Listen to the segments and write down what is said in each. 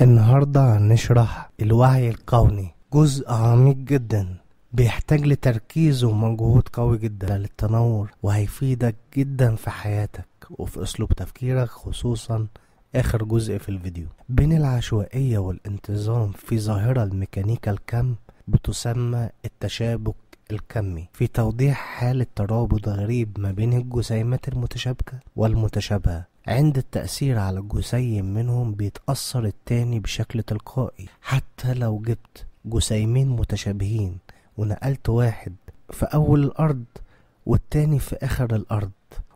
النهاردة هنشرح الوعي الكوني جزء عميق جدا بيحتاج لتركيز ومجهود قوي جدا. للتنور وهيفيدك جدا في حياتك وفي أسلوب تفكيرك خصوصا آخر جزء في الفيديو. بين العشوائية والانتظام في ظاهرة الميكانيكا الكم بتسمى التشابك الكمي. في توضيح حالة ترابط غريب ما بين الجسيمات المتشابكة والمتشابهة. عند التأثير على الجسيم منهم بيتأثر التاني بشكل تلقائي. حتى لو جبت جسيمين متشابهين ونقلت واحد في أول الأرض والتاني في آخر الأرض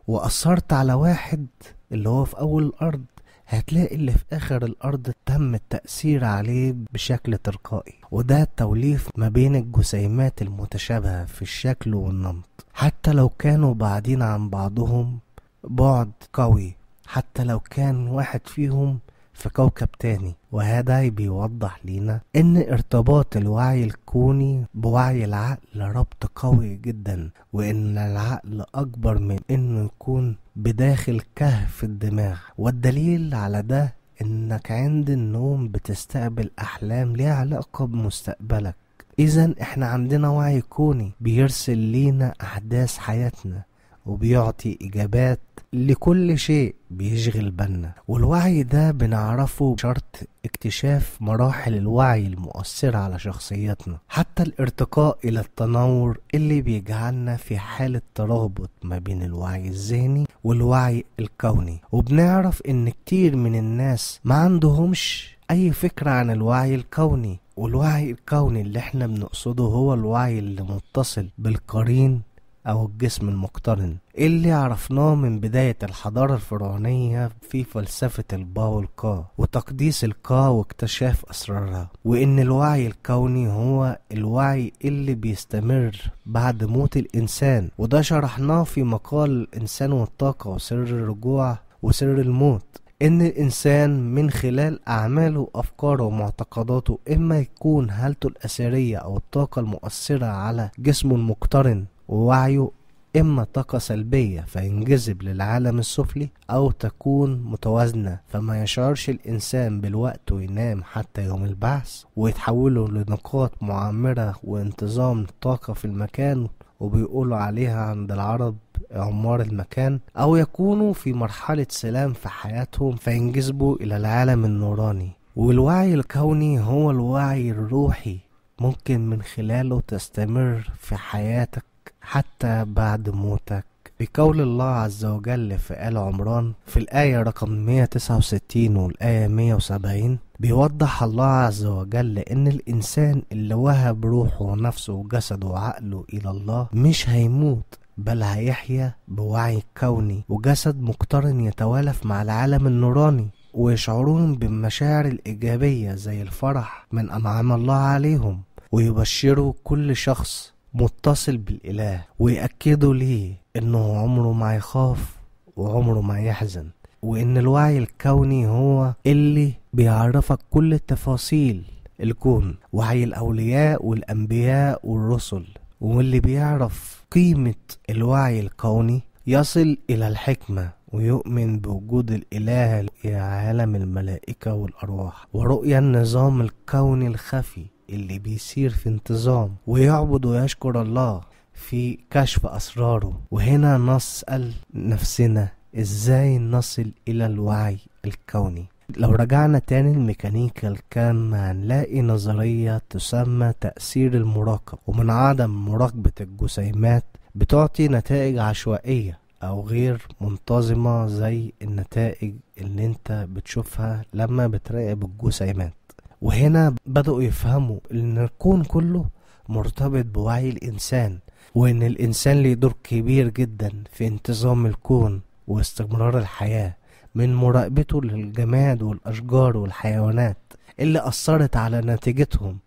وأثرت على واحد اللي هو في أول الأرض هتلاقي اللي في آخر الأرض تم التأثير عليه بشكل تلقائي. وده التوليف ما بين الجسيمات المتشابهة في الشكل والنمط. حتى لو كانوا بعدين عن بعضهم بعد قوي حتى لو كان واحد فيهم في كوكب تاني. وهذا بيوضح لينا إن ارتباط الوعي الكوني بوعي العقل ربط قوي جدا وإن العقل أكبر من إنه يكون بداخل كهف الدماغ. والدليل على ده إنك عند النوم بتستقبل أحلام ليها علاقة بمستقبلك. اذا إحنا عندنا وعي كوني بيرسل لينا أحداث حياتنا. وبيعطي إجابات لكل شيء بيشغل بالنا. والوعي ده بنعرفه شرط اكتشاف مراحل الوعي المؤثرة على شخصيتنا حتى الارتقاء إلى التنور اللي بيجعلنا في حالة ترابط ما بين الوعي الذهني والوعي الكوني. وبنعرف إن كتير من الناس ما عندهمش أي فكرة عن الوعي الكوني والوعي الكوني اللي إحنا بنقصده هو الوعي اللي متصل بالقرين أو الجسم المقترن. اللي عرفناه من بداية الحضارة الفرعونية في فلسفة البا والكا وتقديس الكا واكتشاف أسرارها وإن الوعي الكوني هو الوعي اللي بيستمر بعد موت الإنسان وده شرحناه في مقال الإنسان والطاقة وسر الرجوع وسر الموت. إن الإنسان من خلال أعماله وأفكاره ومعتقداته إما يكون حالته الأثرية أو الطاقة المؤثرة على جسمه المقترن ووعيه إما طاقة سلبية فينجذب للعالم السفلي أو تكون متوازنة فما يشعرش الإنسان بالوقت وينام حتى يوم البعث ويتحولوا لنقاط معمرة وانتظام طاقة في المكان وبيقولوا عليها عند العرب عمار المكان أو يكونوا في مرحلة سلام في حياتهم فينجذبوا إلى العالم النوراني. والوعي الكوني هو الوعي الروحي ممكن من خلاله تستمر في حياتك حتى بعد موتك. بقول الله عز وجل في آل عمران في الآية رقم 169 والآية 170 بيوضح الله عز وجل إن الإنسان اللي وهب روحه ونفسه وجسده وعقله إلى الله مش هيموت بل هيحيا بوعي كوني وجسد مقترن يتوالف مع العالم النوراني ويشعرون بالمشاعر الإيجابية زي الفرح من أنعام الله عليهم ويبشروا كل شخص متصل بالإله ويأكدوا ليه إنه عمره ما يخاف وعمره ما يحزن وإن الوعي الكوني هو اللي بيعرفك كل التفاصيل الكون وعي الأولياء والأنبياء والرسل واللي بيعرف قيمة الوعي الكوني يصل إلى الحكمة ويؤمن بوجود الإله إلى عالم الملائكة والأرواح ورؤية النظام الكوني الخفي اللي بيسير في انتظام ويعبد ويشكر الله في كشف أسراره. وهنا نسأل نفسنا إزاي نصل إلى الوعي الكوني. لو رجعنا تاني الميكانيكا الكم هنلاقي نظرية تسمى تأثير المراقب. ومن عدم مراقبة الجسيمات بتعطي نتائج عشوائية أو غير منتظمة زي النتائج اللي أنت بتشوفها لما بتراقب الجسيمات. وهنا بدأوا يفهموا إن الكون كله مرتبط بوعي الإنسان وإن الإنسان ليه دور كبير جدا في انتظام الكون واستمرار الحياة من مراقبته للجماد والأشجار والحيوانات اللي أثرت على نتيجتهم.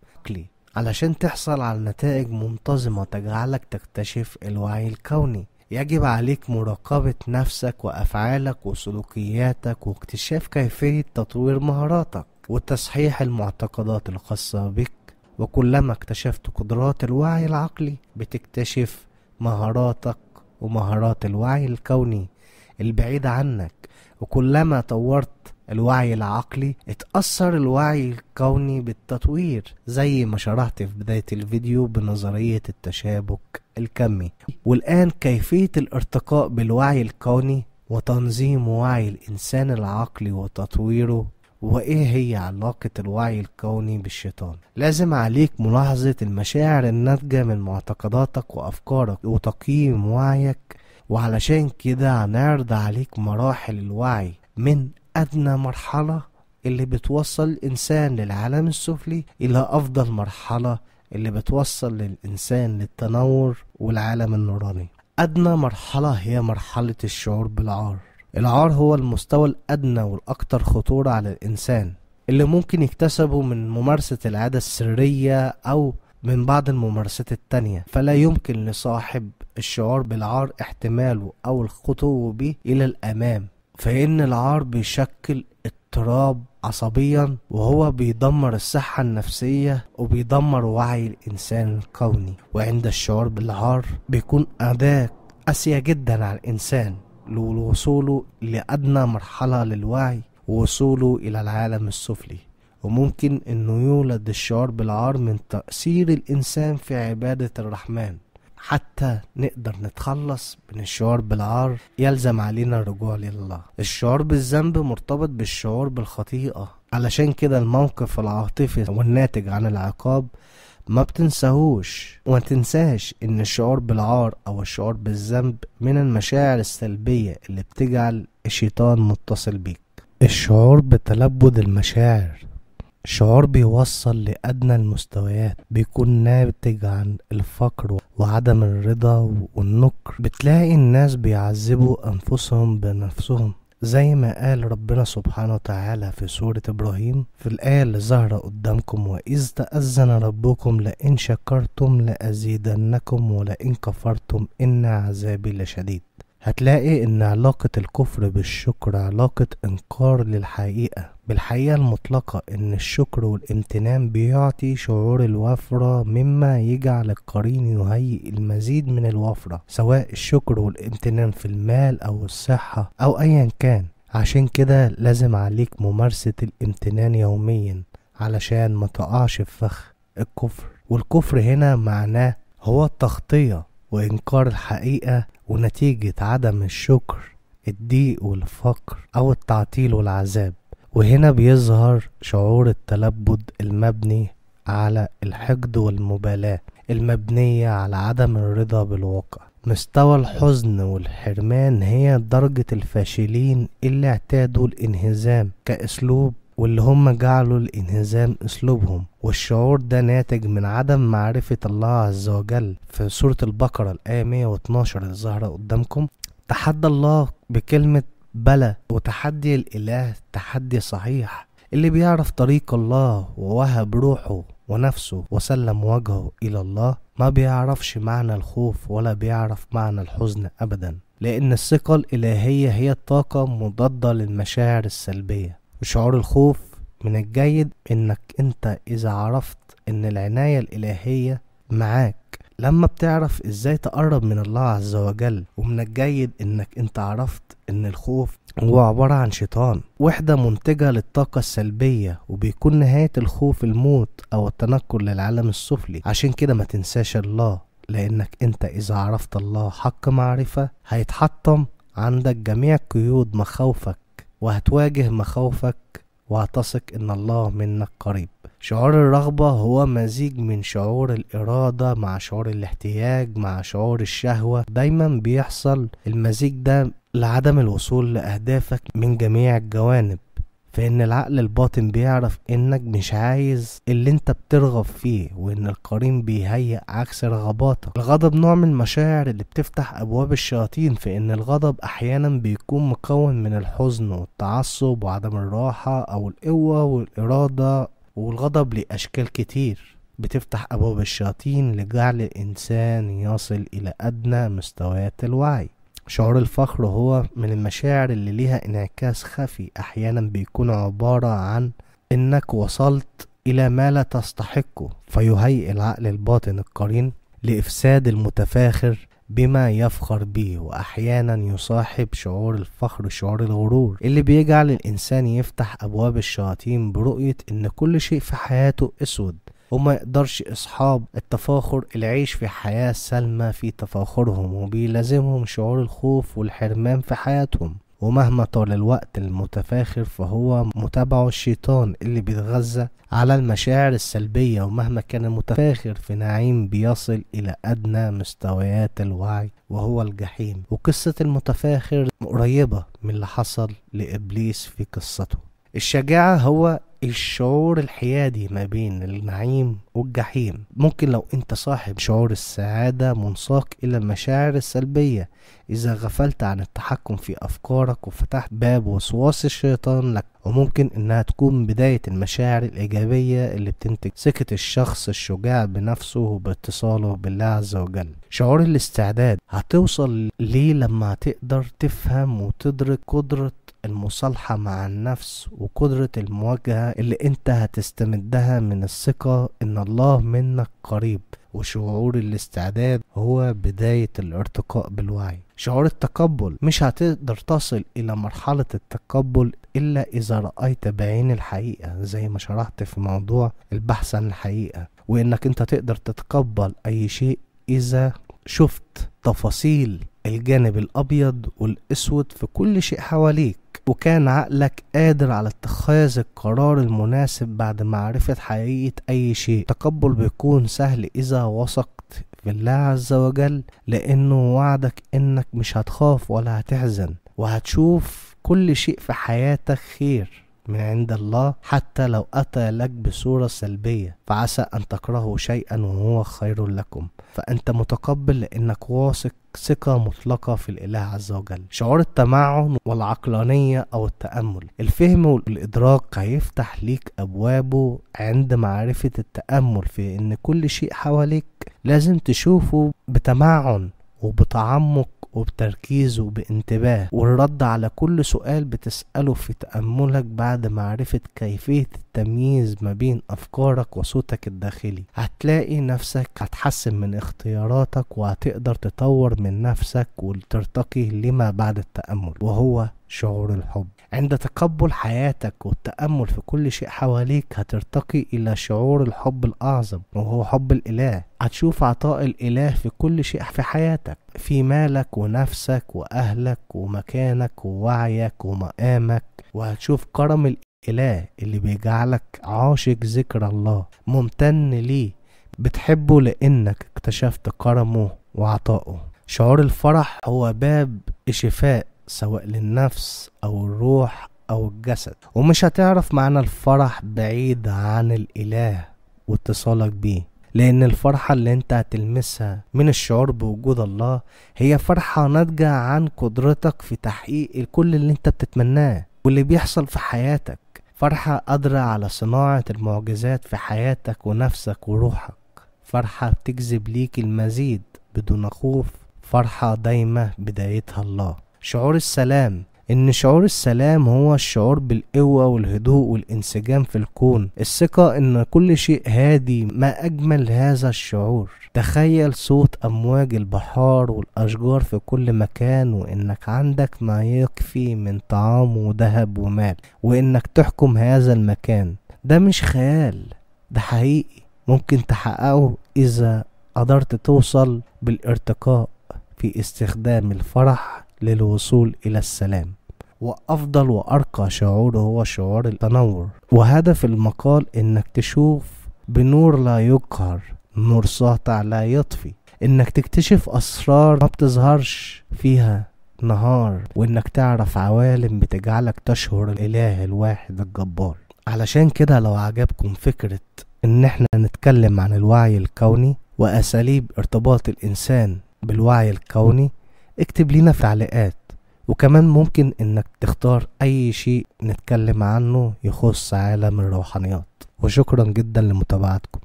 علشان تحصل على نتائج منتظمة تجعلك تكتشف الوعي الكوني يجب عليك مراقبة نفسك وأفعالك وسلوكياتك واكتشاف كيفية تطوير مهاراتك. وتصحيح المعتقدات الخاصة بك وكلما اكتشفت قدرات الوعي العقلي بتكتشف مهاراتك ومهارات الوعي الكوني البعيدة عنك. وكلما طورت الوعي العقلي اتأثر الوعي الكوني بالتطوير زي ما شرحت في بداية الفيديو بنظرية التشابك الكمي. والآن كيفية الارتقاء بالوعي الكوني وتنظيم وعي الإنسان العقلي وتطويره وإيه هي علاقة الوعي الكوني بالشيطان؟ لازم عليك ملاحظة المشاعر الناتجة من معتقداتك وأفكارك وتقييم وعيك وعلشان كده هنعرض عليك مراحل الوعي من أدنى مرحلة اللي بتوصل الإنسان للعالم السفلي إلى أفضل مرحلة اللي بتوصل للإنسان للتنور والعالم النوراني. أدنى مرحلة هي مرحلة الشعور بالعار. العار هو المستوى الأدنى والأكثر خطورة على الإنسان اللي ممكن يكتسبه من ممارسة العادة السرية أو من بعض الممارسات التانية. فلا يمكن لصاحب الشعور بالعار احتماله أو الخطو به إلى الأمام فإن العار بيشكل اضطراب عصبيا وهو بيدمر الصحة النفسية وبيدمر وعي الإنسان الكوني. وعند الشعور بالعار بيكون أداة قاسية جدا على الإنسان. لوصوله لأدنى مرحلة للوعي ووصوله إلى العالم السفلي. وممكن إنه يولد الشعور بالعار من تأثير الإنسان في عبادة الرحمن. حتى نقدر نتخلص من الشعور بالعار يلزم علينا الرجوع لله. الشعور بالذنب مرتبط بالشعور بالخطيئة. علشان كده الموقف العاطفي والناتج عن العقاب ما بتنساهوش وما تنساش إن الشعور بالعار أو الشعور بالذنب من المشاعر السلبية اللي بتجعل الشيطان متصل بيك. الشعور بتلبد المشاعر. شعور بيوصل لأدنى المستويات. بيكون ناتج عن الفقر وعدم الرضا والنكر. بتلاقي الناس بيعذبوا أنفسهم بنفسهم. زي ما قال ربنا سبحانه وتعالى في سورة إبراهيم في الآية اللي ظاهرة قدامكم وإذ تأذن ربكم لئن شكرتم لأزيدنكم ولئن كفرتم إن عذابي لشديد. هتلاقي إن علاقة الكفر بالشكر علاقة إنكار للحقيقة. بالحقيقة المطلقة إن الشكر والامتنان بيعطي شعور الوفرة مما يجعل القرين يهيئ المزيد من الوفرة سواء الشكر والامتنان في المال أو الصحة أو ايا كان. عشان كده لازم عليك ممارسة الامتنان يوميا علشان ما تقعش في فخ الكفر. والكفر هنا معناه هو التغطية. وإنكار الحقيقة ونتيجة عدم الشكر الضيق والفقر أو التعطيل والعذاب. وهنا بيظهر شعور التلبد المبني على الحقد والمبالاة المبنية على عدم الرضا بالواقع. مستوى الحزن والحرمان هي درجة الفاشلين اللي اعتادوا الانهزام كأسلوب واللي هم جعلوا الإنهزام أسلوبهم والشعور ده ناتج من عدم معرفة الله عز وجل. في سورة البقرة الآية 112 اللي قدامكم تحدى الله بكلمة بلى وتحدي الإله تحدي صحيح اللي بيعرف طريق الله ووهب روحه ونفسه وسلم وجهه إلى الله. ما بيعرفش معنى الخوف ولا بيعرف معنى الحزن أبدا لأن الثقة الإلهية هي الطاقة مضادة للمشاعر السلبية. وشعور الخوف من الجيد إنك أنت إذا عرفت إن العناية الإلهية معاك. لما بتعرف إزاي تقرب من الله عز وجل ومن الجيد إنك أنت عرفت إن الخوف هو عبارة عن شيطان. وحدة منتجة للطاقة السلبية وبيكون نهاية الخوف الموت أو التنقل للعالم السفلي. عشان كده ما تنساش الله لإنك أنت إذا عرفت الله حق معرفة هيتحطم عندك جميع قيود مخاوفك وهتواجه مخاوفك وهتثق إن الله منك قريب. شعور الرغبة هو مزيج من شعور الإرادة مع شعور الاحتياج مع شعور الشهوة. دايما بيحصل المزيج ده لعدم الوصول لأهدافك من جميع الجوانب. فإن العقل الباطن بيعرف إنك مش عايز اللي أنت بترغب فيه وإن القرين بيهيئ عكس رغباتك. الغضب نوع من المشاعر اللي بتفتح أبواب الشياطين فإن الغضب أحيانا بيكون مكون من الحزن والتعصب وعدم الراحة أو القوة والإرادة والغضب لأشكال كتير. بتفتح أبواب الشياطين لجعل الإنسان يصل إلى أدنى مستويات الوعي. شعور الفخر هو من المشاعر اللي ليها انعكاس خفي. أحيانا بيكون عبارة عن إنك وصلت إلى ما لا تستحقه فيهيئ العقل الباطن القرين لإفساد المتفاخر بما يفخر به وأحيانا يصاحب شعور الفخر شعور الغرور اللي بيجعل الإنسان يفتح أبواب الشياطين برؤية إن كل شيء في حياته أسود. وما يقدرش أصحاب التفاخر العيش في حياة سلمى في تفاخرهم وبيلازمهم شعور الخوف والحرمان في حياتهم. ومهما طال الوقت المتفاخر فهو متابعه الشيطان اللي بيتغذى على المشاعر السلبية. ومهما كان المتفاخر في نعيم بيصل إلى أدنى مستويات الوعي وهو الجحيم. وقصة المتفاخر قريبة من اللي حصل لإبليس في قصته. الشجاعة هو الشعور الحيادي ما بين النعيم والجحيم. ممكن لو انت صاحب شعور السعادة منساق إلى المشاعر السلبية. إذا غفلت عن التحكم في أفكارك وفتحت باب وسواس الشيطان لك وممكن إنها تكون بداية المشاعر الإيجابية اللي بتنتج ثقة الشخص الشجاع بنفسه وباتصاله بالله عز وجل شعور الاستعداد هتوصل ليه لما تقدر تفهم وتدرك قدرة المصالحة مع النفس وقدرة المواجهة اللي انت هتستمدها من الثقة إن الله منك قريب. وشعور الاستعداد هو بداية الارتقاء بالوعي. شعور التقبل مش هتقدر تصل إلى مرحلة التقبل إلا إذا رأيت بعين الحقيقة زي ما شرحت في موضوع البحث عن الحقيقة. وإنك انت تقدر تتقبل أي شيء إذا شفت تفاصيل الجانب الأبيض والأسود في كل شيء حواليك وكان عقلك قادر على اتخاذ القرار المناسب بعد معرفة حقيقة أي شيء. تقبل بيكون سهل إذا وثقت في الله عز وجل لأنه وعدك إنك مش هتخاف ولا هتحزن وهتشوف كل شيء في حياتك خير من عند الله حتى لو أتى لك بصورة سلبية. فعسى أن تكرهوا شيئا وهو خير لكم. فأنت متقبل لأنك واثق ثقة مطلقة في الإله عز وجل. شعور التمعن والعقلانية أو التأمل. الفهم والإدراك هيفتح ليك أبوابه عند معرفة التأمل في إن كل شيء حواليك لازم تشوفه بتمعن وبتعمق وبتركيز وبانتباه والرد على كل سؤال بتسأله في تأملك بعد معرفة كيفية التمييز ما بين أفكارك وصوتك الداخلي. هتلاقي نفسك هتحسن من اختياراتك وهتقدر تطور من نفسك وترتقي لما بعد التأمل وهو شعور الحب. عند تقبل حياتك والتأمل في كل شيء حواليك هترتقي إلى شعور الحب الأعظم وهو حب الإله. هتشوف عطاء الإله في كل شيء في حياتك في مالك ونفسك وأهلك ومكانك ووعيك ومقامك. وهتشوف كرم الإله اللي بيجعلك عاشق ذكر الله ممتن ليه بتحبه لأنك اكتشفت كرمه وعطائه. شعور الفرح هو باب شفاء سواء للنفس أو الروح أو الجسد. ومش هتعرف معنى الفرح بعيد عن الإله واتصالك بيه. لأن الفرحة اللي أنت هتلمسها من الشعور بوجود الله هي فرحة ناتجة عن قدرتك في تحقيق كل اللي أنت بتتمناه واللي بيحصل في حياتك. فرحة قادرة على صناعة المعجزات في حياتك ونفسك وروحك. فرحة بتجذب ليك المزيد بدون خوف. فرحة دايمة بدايتها الله. شعور السلام إن شعور السلام هو الشعور بالقوة والهدوء والانسجام في الكون. الثقة إن كل شيء هادي ما أجمل هذا الشعور. تخيل صوت أمواج البحار والأشجار في كل مكان وإنك عندك ما يكفي من طعام وذهب ومال وإنك تحكم هذا المكان. ده مش خيال ده حقيقي. ممكن تحققه إذا قدرت توصل بالارتقاء في استخدام الفرح للوصول إلى السلام وأفضل وأرقى شعور هو شعور التنور. وهدف المقال إنك تشوف بنور لا يقهر نور ساطع لا يطفي. إنك تكتشف أسرار ما بتظهرش فيها نهار وإنك تعرف عوالم بتجعلك تشهر الإله الواحد الجبار. علشان كده لو عجبكم فكرة إن إحنا نتكلم عن الوعي الكوني وأساليب ارتباط الإنسان بالوعي الكوني اكتب لنا في تعليقات وكمان ممكن إنك تختار أي شيء نتكلم عنه يخص عالم الروحانيات. وشكرا جدا لمتابعتكم.